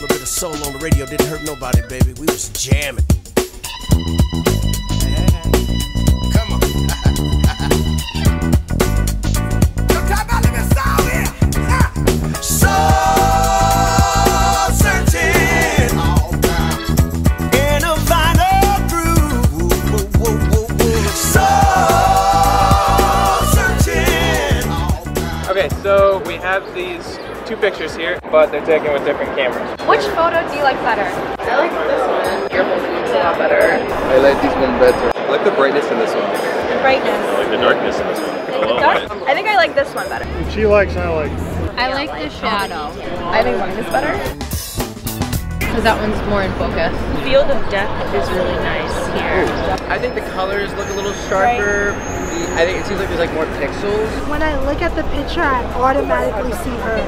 Little bit of soul on the radio didn't hurt nobody, baby. We was jamming. Have these two pictures here, but they're taken with different cameras. Which photo do you like better? I like this one. Your is a lot better. I like this one better. I like the brightness in this one. Brightness. I like the darkness in this one. I love Dark? it. I think I like this one better. She likes, I like. I like the shadow. I think mine is better. Because that one's more in focus. The field of depth is really nice here. I think the colors look a little sharper. I think it seems like there's like more pixels. When I look at the picture, I automatically see her.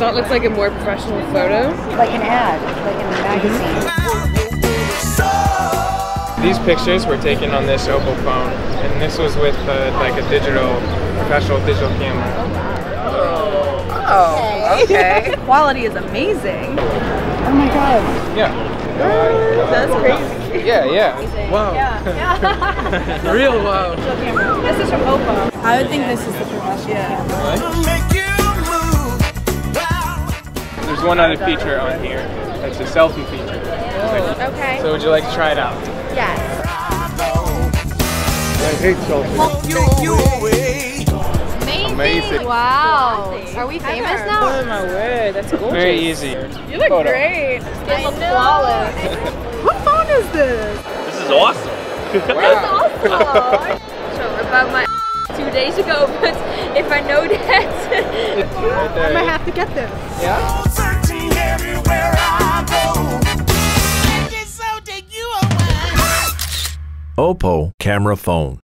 That looks like a more professional photo. Like an ad, like in a magazine. These pictures were taken on this Oppo phone, and this was with uh, like a digital, professional digital camera. Oh, okay. Quality is amazing. Oh my god. Yeah. That's crazy. Yeah, yeah. Wow. Yeah. yeah. Real wow. this is from Oppo. I would think this is the professional Make you. There's one other feature on here. It's a selfie feature. Okay. So would you like to try it out? Yes. I hate selfies. Take you away. Amazing. Wow. Are we famous now? Oh my word, that's gorgeous. Very easy. You look Photo. great. Skin looks flawless. What phone is this? This is awesome. Wow. So about my two days ago, but if I know that. Right I there. might have to get this. Yeah? Searching everywhere I go. Take you away. Oppo camera phone.